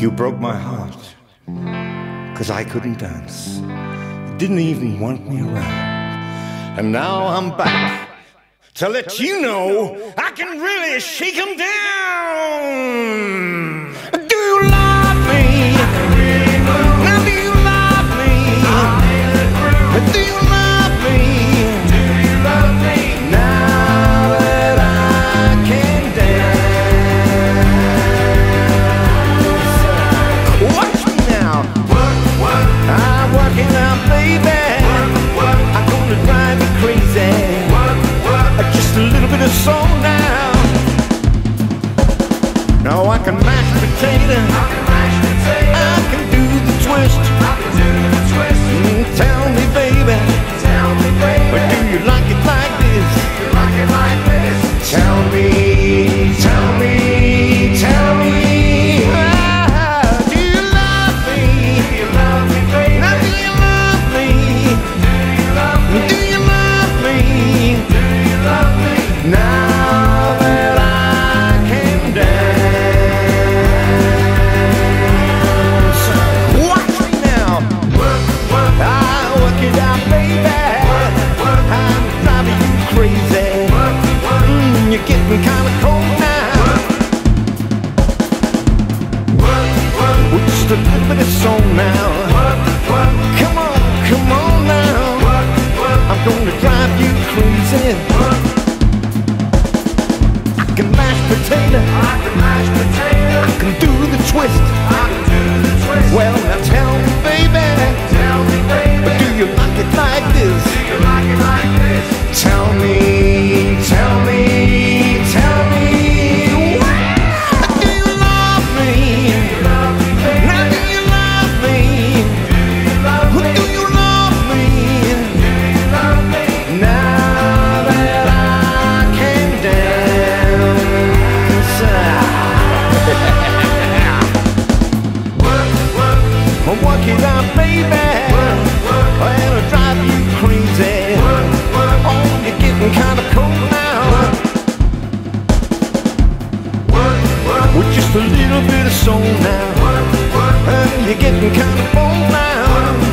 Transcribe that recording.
You broke my heart, cause I couldn't dance. You didn't even want me around. And now I'm back to let you know I can really shake 'em down. I can mash potatoes. I can do the twist. Mm, Tell me, baby. But do you like it like this? Tell me, gonna drive you crazy. I can mash potato. I can do just a little bit of soul now. Uh, you're getting kinda bold now.